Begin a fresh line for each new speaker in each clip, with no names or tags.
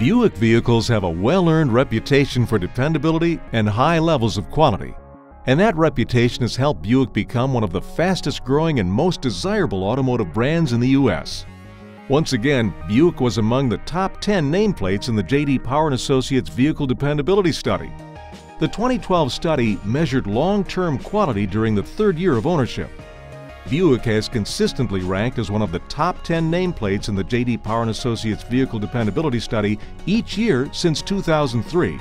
Buick vehicles have a well-earned reputation for dependability and high levels of quality. And that reputation has helped Buick become one of the fastest growing and most desirable automotive brands in the U.S. Once again, Buick was among the top 10 nameplates in the J.D. Power & Associates Vehicle Dependability Study. The 2012 study measured long-term quality during the third year of ownership. Buick has consistently ranked as one of the top 10 nameplates in the J.D. Power & Associates Vehicle Dependability Study each year since 2003.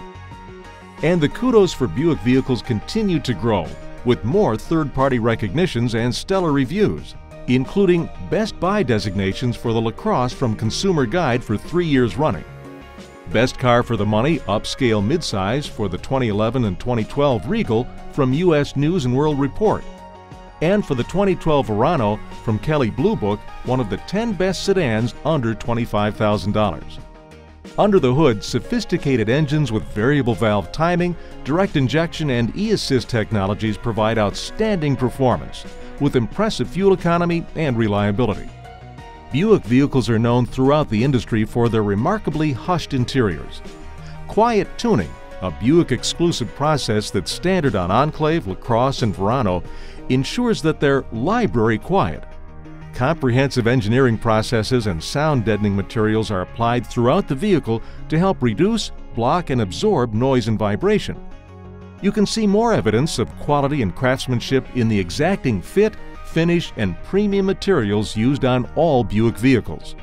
And the kudos for Buick vehicles continue to grow, with more third-party recognitions and stellar reviews, including Best Buy designations for the LaCrosse from Consumer Guide for three years running. Best Car for the Money Upscale Midsize for the 2011 and 2012 Regal from U.S. News & World Report, and for the 2012 Verano from Kelley Blue Book, one of the 10 best sedans under $25,000. Under the hood, sophisticated engines with variable valve timing, direct injection, and e-assist technologies provide outstanding performance with impressive fuel economy and reliability. Buick vehicles are known throughout the industry for their remarkably hushed interiors. Quiet tuning, a Buick exclusive process that's standard on Enclave, LaCrosse, and Verano, ensures that they're library quiet. Comprehensive engineering processes and sound deadening materials are applied throughout the vehicle to help reduce, block, and absorb noise and vibration. You can see more evidence of quality and craftsmanship in the exacting fit, finish, and premium materials used on all Buick vehicles.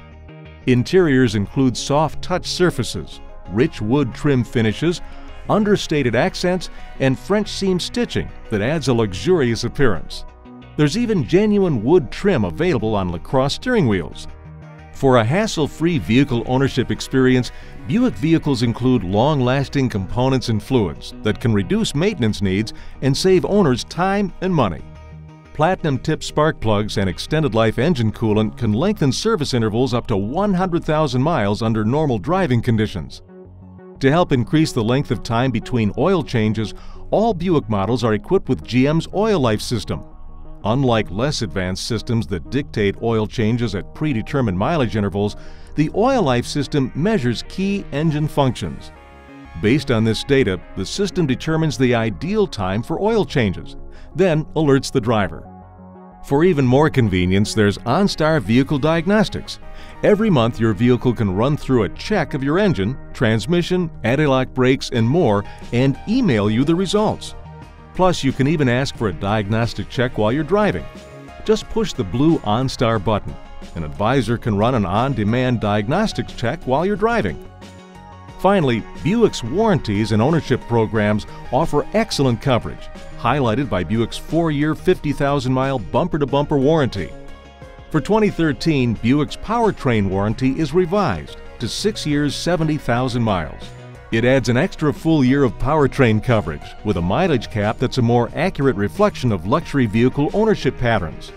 Interiors include soft touch surfaces, rich wood trim finishes, understated accents, and French seam stitching that adds a luxurious appearance. There's even genuine wood trim available on LaCrosse steering wheels. For a hassle-free vehicle ownership experience, Buick vehicles include long-lasting components and fluids that can reduce maintenance needs and save owners time and money. Platinum tip spark plugs and extended life engine coolant can lengthen service intervals up to 100,000 miles under normal driving conditions. To help increase the length of time between oil changes, all Buick models are equipped with GM's Oil Life system. Unlike less advanced systems that dictate oil changes at predetermined mileage intervals, the Oil Life system measures key engine functions. Based on this data, the system determines the ideal time for oil changes, then alerts the driver. For even more convenience, there's OnStar Vehicle Diagnostics. Every month, your vehicle can run through a check of your engine, transmission, anti-lock brakes, and more, and email you the results. Plus, you can even ask for a diagnostic check while you're driving. Just push the blue OnStar button. An advisor can run an on-demand diagnostics check while you're driving. Finally, Buick's warranties and ownership programs offer excellent coverage, highlighted by Buick's 4-year 50,000-mile bumper-to-bumper warranty. For 2013, Buick's powertrain warranty is revised to 6 years 70,000 miles. It adds an extra full year of powertrain coverage with a mileage cap that's a more accurate reflection of luxury vehicle ownership patterns.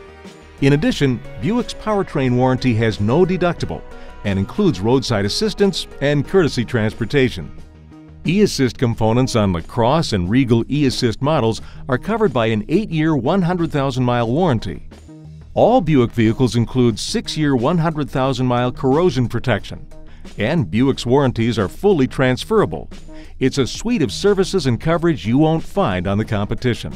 In addition, Buick's powertrain warranty has no deductible and includes roadside assistance and courtesy transportation. E-Assist components on LaCrosse and Regal E-Assist models are covered by an 8-year 100,000-mile warranty. All Buick vehicles include 6-year 100,000-mile corrosion protection. And Buick's warranties are fully transferable. It's a suite of services and coverage you won't find on the competition.